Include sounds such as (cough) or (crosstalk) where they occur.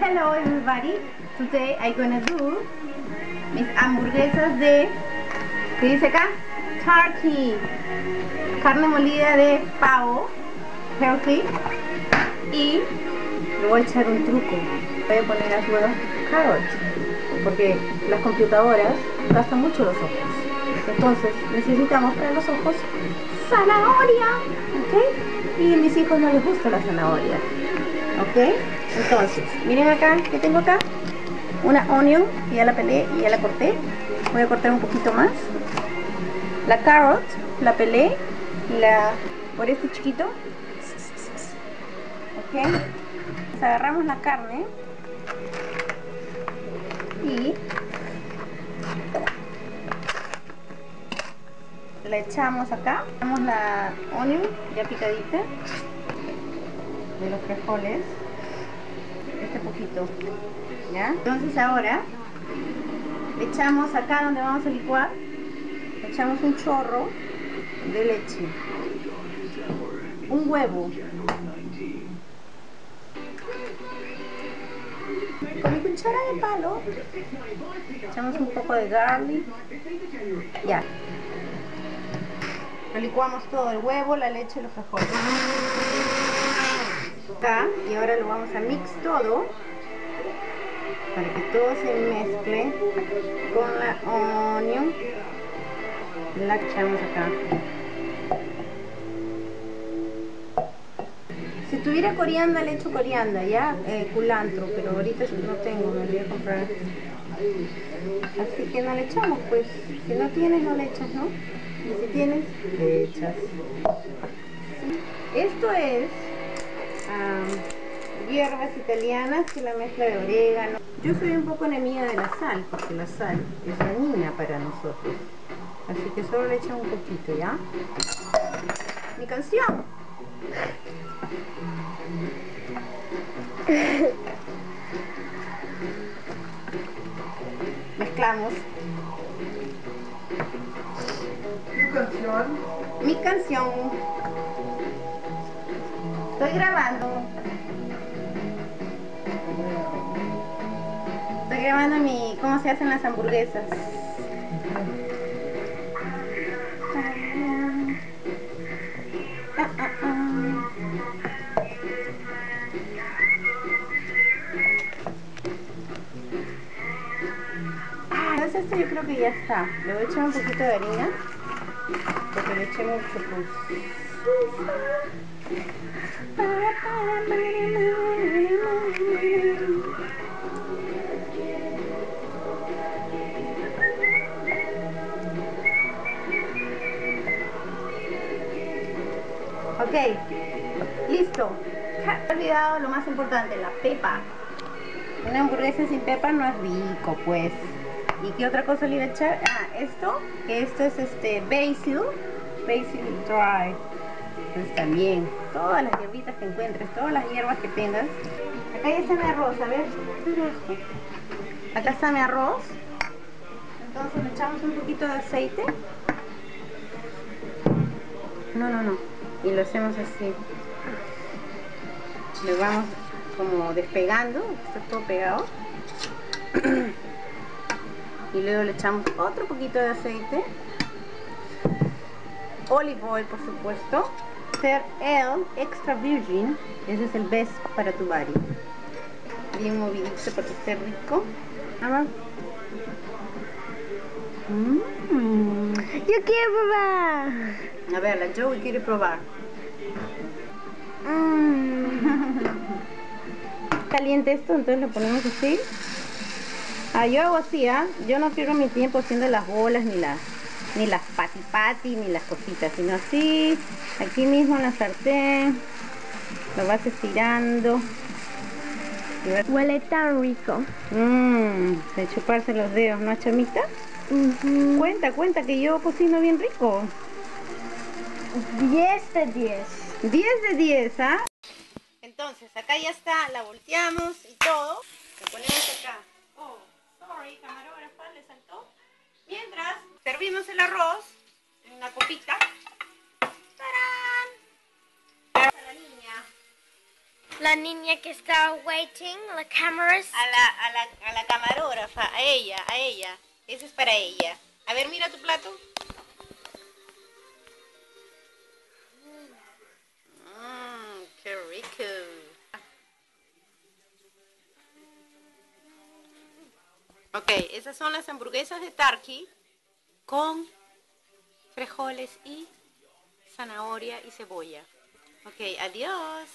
Hello everybody. Today I'm gonna do mis hamburguesas de ¿qué dice acá? Turkey. Carne molida de pavo. Healthy. Y le voy a echar un truco. Voy a poner las huevas carrots. Porque las computadoras gastan mucho los ojos. Entonces necesitamos para los ojos zanahoria. ¿Ok? Y a mis hijos no les gusta la zanahoria. ¿Ok? Entonces, miren acá, ¿qué tengo acá? Una onion, ya la pelé y ya la corté. Voy a cortar un poquito más. La carrot, la pelé, la por este chiquito. Ok. agarramos la carne y la echamos acá. Echamos la onion ya picadita de los frijoles. Este poquito ¿ya? entonces ahora echamos acá donde vamos a licuar echamos un chorro de leche un huevo. Con mi cuchara de palo echamos un poco de garlic ya. Lo licuamos todo el huevo, la leche y los frijoles y ahora lo vamos a mix todo para que todo se mezcle con la onion. La echamos acá. Si tuviera corianda le echo corianda ya eh, culantro pero ahorita no tengo me voy a comprar. Así que no le echamos pues si no tienes no le echas no y si tienes le echas. Esto es hierbas italianas y la mezcla de orégano. Yo soy un poco enemiga de la sal, porque la sal es dañina para nosotros. Así que solo le echo un poquito, ¿ya? Mi canción. (laughs) Mezclamos. Mi canción. Mi canción. Estoy grabando. Estoy grabando mi cómo se hacen las hamburguesas. Ah, entonces esto yo creo que ya está. Le voy a echar un poquito de harina. Porque le pues. Ok, listo. He olvidado lo más importante, la pepa. Una hamburguesa sin pepa no es rico, pues. ¿Y qué otra cosa le iba a echar? Ah, esto, que esto es este basil, basil dry. Entonces también, todas las hierbitas que encuentres, todas las hierbas que tengas. Acá ya está mi arroz, a ver. Acá está mi arroz. Entonces le echamos un poquito de aceite. No, no, no. Y lo hacemos así. Le vamos como despegando, está todo pegado. (clears throat) y luego le echamos otro poquito de aceite. Olive oil, por supuesto ser el extra virgin ese es el best para tu body bien movidito para que esté rico mm. yo quiero probar a ver la Joey quiere probar mm. (laughs) caliente esto entonces lo ponemos así ah, yo hago así ¿ah? yo no pierdo mi tiempo haciendo las bolas ni las ni las pati pati ni las cositas, sino así, aquí mismo en la sartén, lo vas estirando. Huele tan rico. Mmm, de chuparse los dedos, ¿no, chamita? Cuenta, cuenta que yo cocino bien rico. 10 de 10. 10 de 10, ¿ah? Entonces, acá ya está, la volteamos y todo. La ponemos acá. Oh, sorry, camarógrafa, le saltó. Mientras, servimos el arroz en una copita. ¡Tarán! A la niña. La niña que está waiting, la cameras. A la, a la, a la camarógrafa, a ella, a ella. Ese es para ella. A ver, mira tu plato. Ok, esas son las hamburguesas de Tarky con frijoles y zanahoria y cebolla. Ok, adiós.